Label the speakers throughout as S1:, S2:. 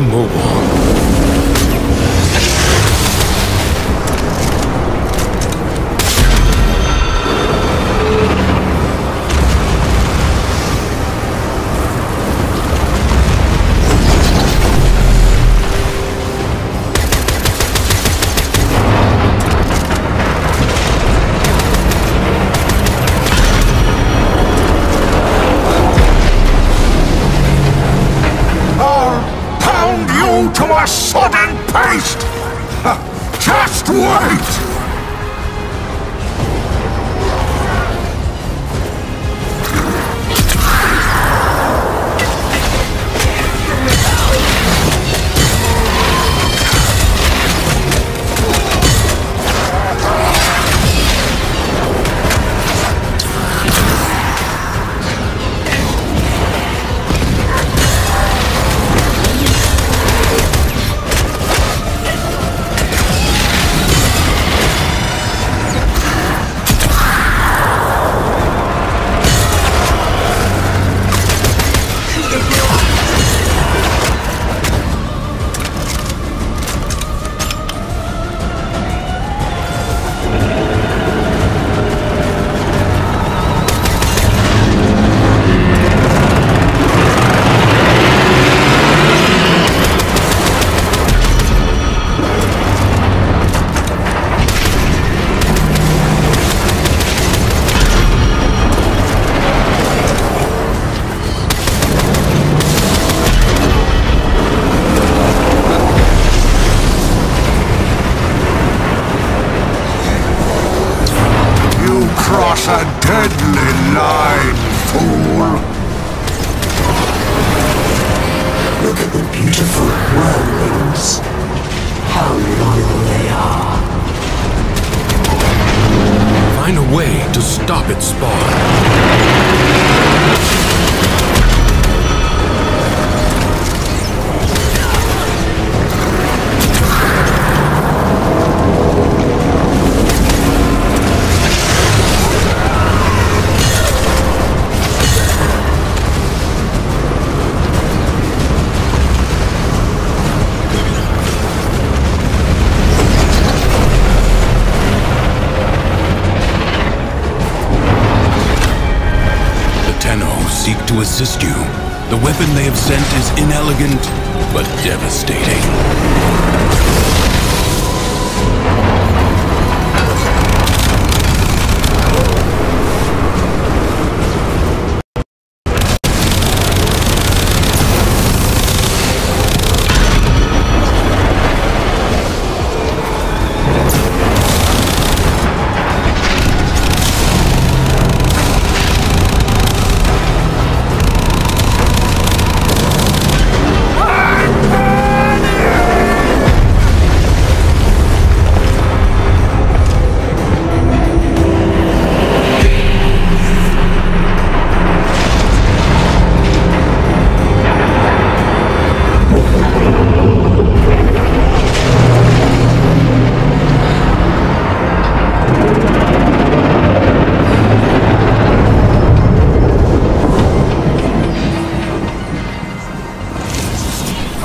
S1: mobile.
S2: Wait! A deadly line, fool!
S3: Look at the beautiful wormlings. How loyal they are.
S1: Find a way to stop its spawn. Seek to assist you. The weapon they have sent is inelegant, but devastating.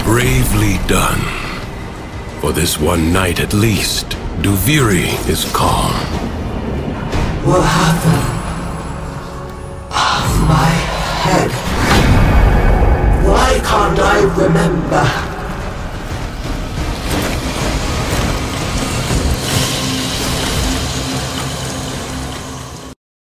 S1: Bravely done. For this one night at least, Duviri is calm.
S3: What happened?